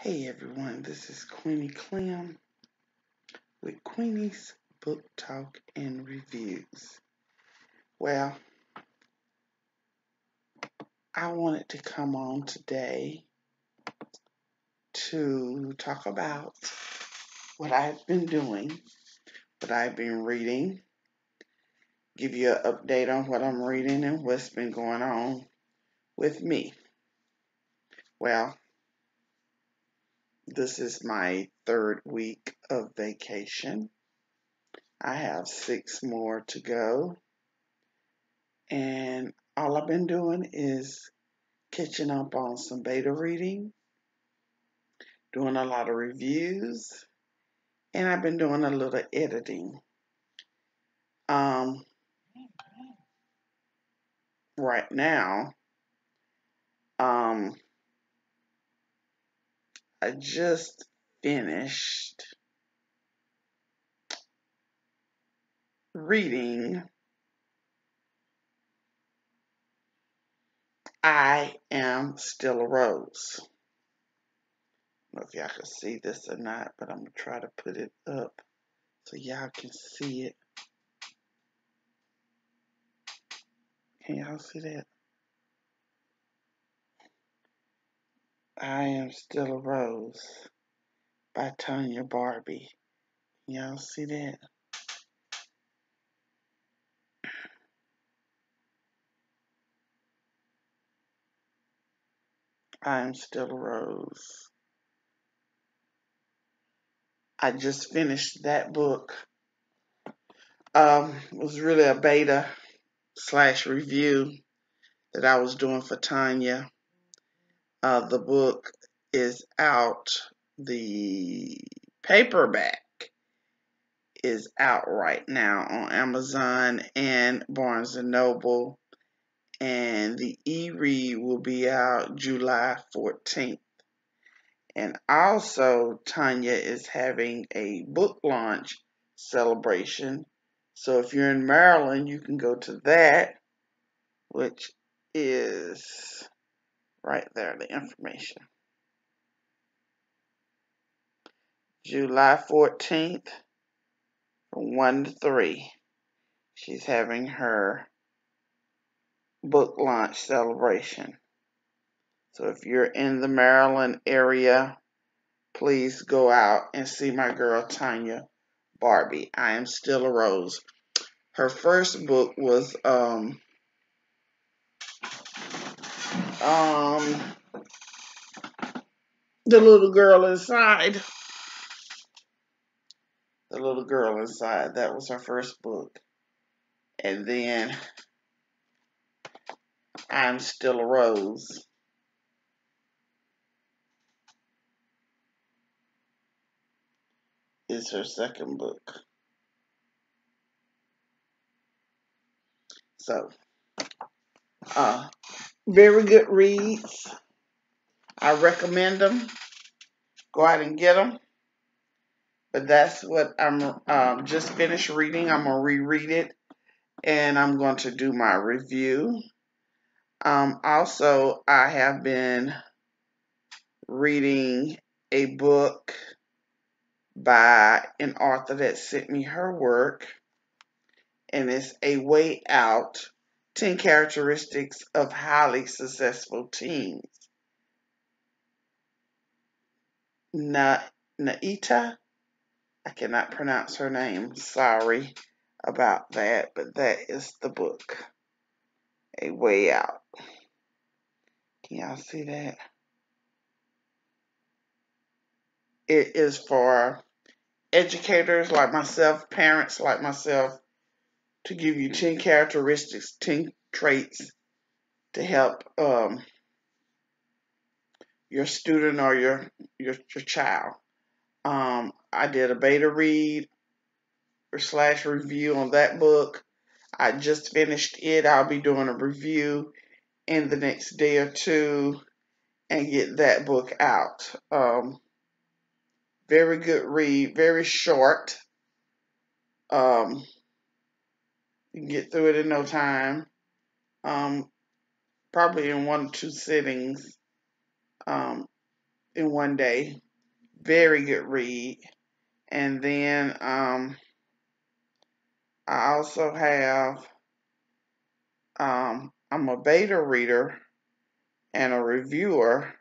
Hey everyone, this is Queenie Clem with Queenie's Book Talk and Reviews. Well, I wanted to come on today to talk about what I've been doing, what I've been reading, give you an update on what I'm reading and what's been going on with me. Well, This is my third week of vacation. I have six more to go. And all I've been doing is catching up on some beta reading, doing a lot of reviews, and I've been doing a little editing. Um, right now, um, I just finished reading I Am Still a Rose. I don't know if y'all can see this or not, but I'm going to try to put it up so y'all can see it. Can y'all see that? I Am Still a Rose by Tanya Barbee. Y'all see that? I Am Still a Rose. I just finished that book. Um, it was really a beta slash review that I was doing for Tanya. Uh, the book is out. The paperback is out right now on Amazon and Barnes and Noble. And the e-read will be out July 14th. And also, Tanya is having a book launch celebration. So if you're in Maryland, you can go to that, which is right there, the information. July 14th from 1 to 3. She's having her book launch celebration. So if you're in the Maryland area, please go out and see my girl Tanya Barbee. I am still a rose. Her first book was um um The Little Girl Inside. The Little Girl Inside. That was her first book. And then I'm Still a Rose. Is her second book. So, uh, very good reads. I recommend them. Go out and get them. But that's what I'm um, just finished reading. I'm going to reread it and I'm going to do my review. Um, also, I have been reading a book by an author that sent me her work, and it's A Way Out 10 Characteristics of Highly Successful Teens. Na Naita, I cannot pronounce her name, sorry about that, but that is the book. A Way Out. Can y'all see that? It is for educators like myself, parents like myself, to give you 10 characteristics, 10 traits to help um, your student or your, your, your child. Um, I did a beta read or slash review on that book. I just finished it. I'll be doing a review in the next day or two and get that book out. Um, very good read, very short. Um, you can get through it in no time. Um, probably in one or two sittings. Um, in one day. Very good read. And then um, I also have, um, I'm a beta reader and a reviewer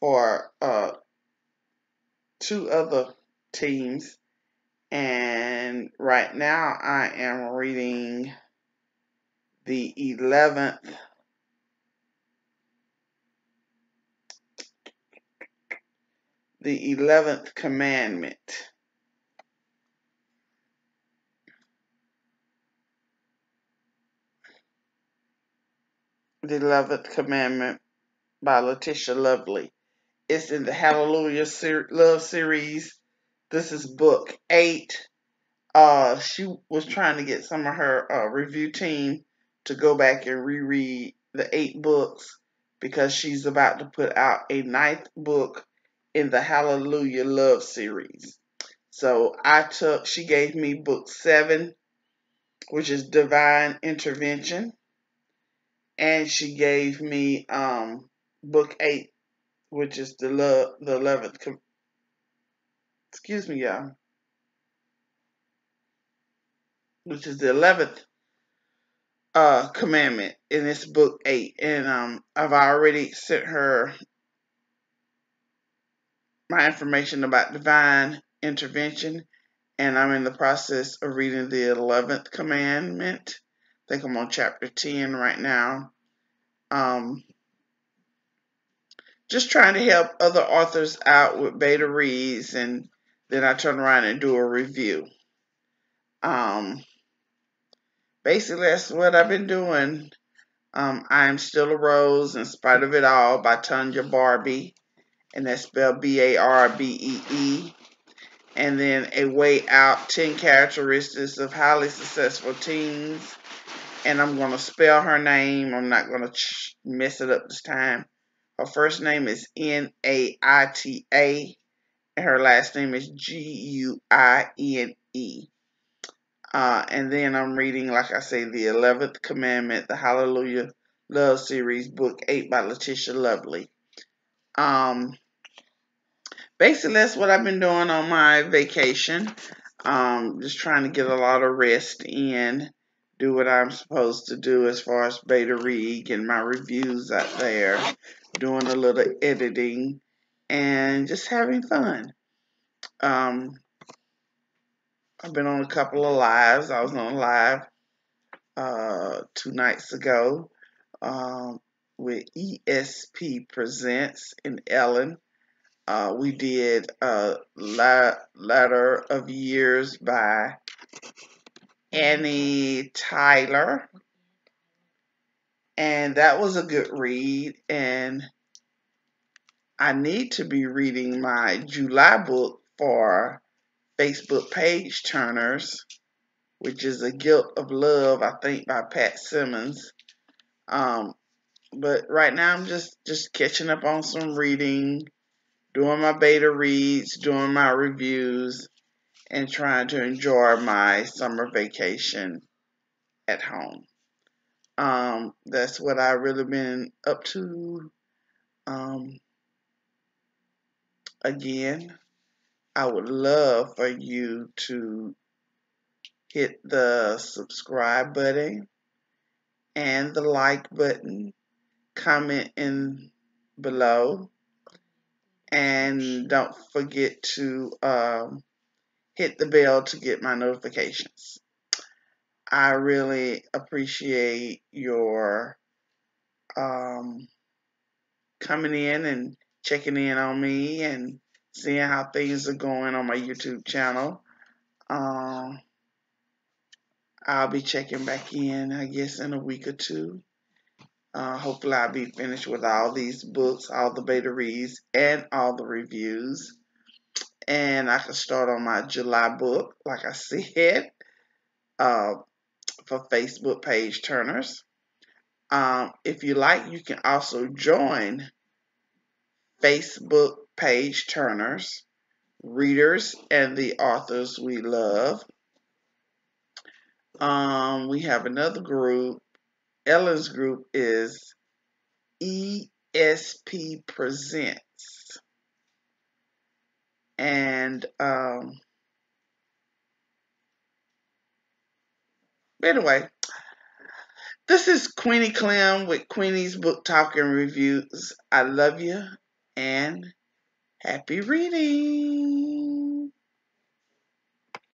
for uh, two other teams. And right now I am reading the 11th the 11th commandment. The 11th commandment by Letitia Lovely. It's in the Hallelujah Love series. This is book eight. Uh, she was trying to get some of her uh, review team to go back and reread the eight books because she's about to put out a ninth book in the Hallelujah Love series. So I took, she gave me book seven, which is Divine Intervention. And she gave me um, book eight, which is the love, the eleventh. Excuse me, y'all. Which is the eleventh uh, commandment in this book eight, and um, I've already sent her my information about divine intervention, and I'm in the process of reading the eleventh commandment. I think I'm on chapter ten right now. Um, just trying to help other authors out with beta reads, and then I turn around and do a review. Um, basically, that's what I've been doing. Um, I am still a rose in spite of it all by Tanya Barbee, and that's spelled B-A-R-B-E-E. And then a way out 10 characteristics of highly successful teens. And I'm going to spell her name. I'm not going to mess it up this time. Her first name is N-A-I-T-A. And her last name is G-U-I-N-E. Uh, and then I'm reading, like I say, the 11th Commandment, the Hallelujah Love Series, Book 8 by Letitia Lovely. Um, basically, that's what I've been doing on my vacation. Um, just trying to get a lot of rest in, do what I'm supposed to do as far as beta read, getting my reviews out there, doing a little editing, and just having fun. Um, I've been on a couple of lives. I was on a live uh, two nights ago um, with ESP Presents in Ellen. Uh, we did a La Ladder of Years by Annie Tyler. And that was a good read. And I need to be reading my July book for Facebook page turners, which is A Guilt of Love, I think, by Pat Simmons. Um, but right now I'm just just catching up on some reading, doing my beta reads, doing my reviews, and trying to enjoy my summer vacation at home. Um, that's what I've really been up to. Um, again, I would love for you to hit the subscribe button and the like button, comment in below, and don't forget to um, hit the bell to get my notifications. I really appreciate your um, coming in and checking in on me and seeing how things are going on my YouTube channel. Um, I'll be checking back in, I guess, in a week or two. Uh, hopefully, I'll be finished with all these books, all the beta reads, and all the reviews. And I can start on my July book, like I said, uh, for Facebook page turners. Um, if you like, you can also join Facebook page turners, readers, and the authors we love. Um, we have another group. Ellen's group is ESP Presents. And um, anyway, this is Queenie Clem with Queenie's Book Talk and Reviews. I love you and happy reading.